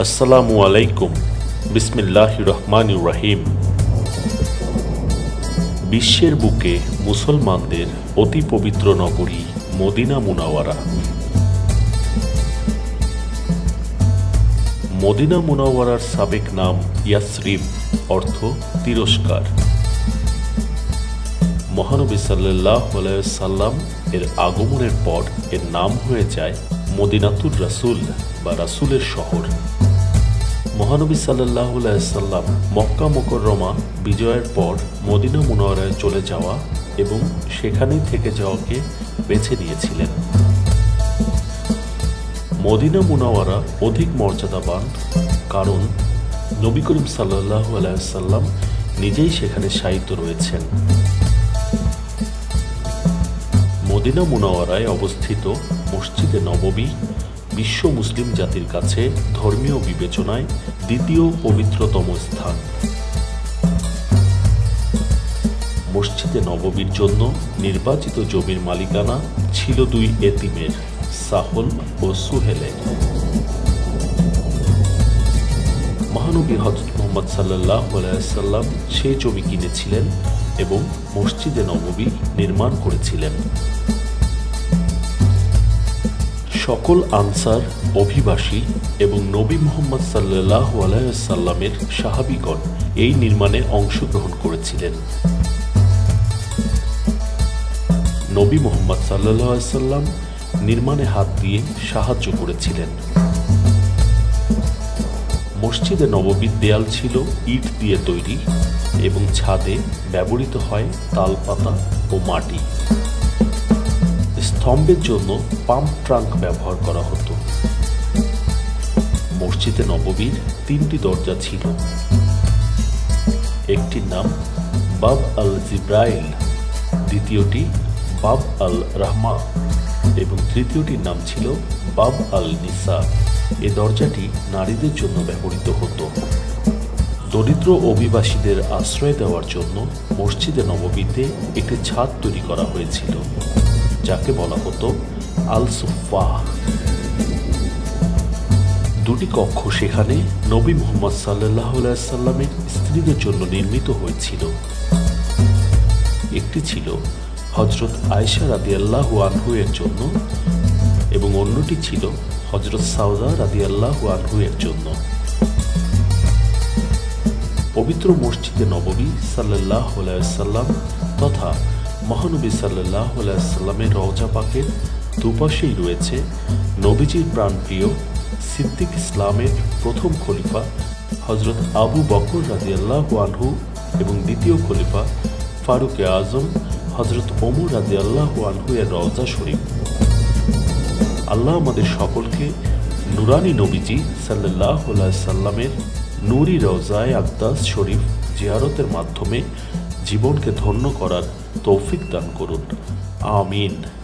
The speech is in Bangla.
আসসালামু আলাইকুম। বিসমিল্লাহ রহমান রাহিম। বিশ্বের বুকে মুসলমানদের অতি পবিত্র নগরী মদিনা মুনাওয়ারা। মদিনা মুনাওয়ারার সাবেক নাম ইয়াসরিব অর্থ তিরস্কার। মহানবী সাল্লাহ সাল্লাম এর আগমনের পর এর নাম হয়ে যায় মদিনাতুর রাসুল। বা রাসুলের শহর। মহানবী সাল্লাহ মক্কা মোকররমা বিজয়ের পর মদিনা মুনাওয়ারায় চলে যাওয়া এবং সেখানেই থেকে যাওয়াকে বেছে নিয়েছিলেন। মদিনা মুনাওয়ারা অধিক মর্যাদাবান, কারণ নবী করিম সাল্লাহ আলাইসাল্লাম নিজেই সেখানে সাহিত্য রয়েছেন। মদিনা মুনাওয়ারায় অবস্থিত মসজিদে নববী বিশ্ব মুসলিম জাতির কাছে ধর্মীয় বিবেচনায় দ্বিতীয় পবিত্রতম স্থান। মসজিদে নববীর জন্য নির্বাচিত জমির মালিকানা ছিল দুই এতিমের, সাহল ও সুহেলের মহানবী হজরত মোহাম্মদ সাল্লাহ সাল্লাম সেই জমি কিনেছিলেন এবং মসজিদে নববী নির্মাণ করেছিলেন। সকল আনসার, অভিবাসী এবং নবী মোহাম্মদ সাল্লাহ আলাইসাল্লামের সাহাবিগণ এই নির্মাণে অংশগ্রহণ করেছিলেন। নবী মোহাম্মদ সাল্লাহ সাল্লাম নির্মাণে হাত দিয়ে সাহায্য করেছিলেন। মসজিদে নববীর দেয়াল ছিল ইট দিয়ে তৈরি এবং ছাদে ব্যবহৃত হয় তালপাতা ও মাটি। স্তম্ভের জন্য পাম্প ট্রাঙ্ক ব্যবহার করা হতো। মসজিদে নববীর তিনটি দরজা ছিল। একটির নাম বাব আল জিব্রাইল, দ্বিতীয়টি বাব আল রাহমা এবং তৃতীয়টির নাম ছিল বাব আল নিসা। এ দরজাটি নারীদের জন্য ব্যবহৃত হতো। দরিদ্র অভিবাসীদের আশ্রয় দেওয়ার জন্য মসজিদে নববীতে একটি ছাদ তৈরি করা হয়েছিল। যাকে বলা হতো আল সুফাহ দুটি কক্ষ সেখানে নবী মোহাম্মদ সাল্লাহ সাল্লামের স্ত্রীদের জন্য নির্মিত হয়েছিল। একটি ছিল হজরত আয়সা রাদি আল্লাহ আনহু এর জন্য এবং অন্যটি ছিল হজরত সাউদা রাদি আল্লাহ আনহু এর জন্য। পবিত্র মসজিদে নববী সাল্লাহ সাল্লাম তথা মহানবী সাল্লাহ সাল্লামের রওজা পাকের দুপাশেই রয়েছে নবীজির প্রাণপ্রিয় সিদ্দিক ইসলামের প্রথম খলিফা হজরত আবু বকর রাজি আল্লাহ আনহু এবং দ্বিতীয় খলিফা ফারুকে আজম হজরত ওমর রাজি আল্লাহ আনহু এর রওজা শরীফ। আল্লাহ আমাদের সকলকে নুরানি নবীজি সাল্লাহ সাল্লামের নুরি রওজায় আকদাস শরীফ জিয়ারতের মাধ্যমে জীবনকে ধন্য করার তৌফিক দান করুন। আমিন।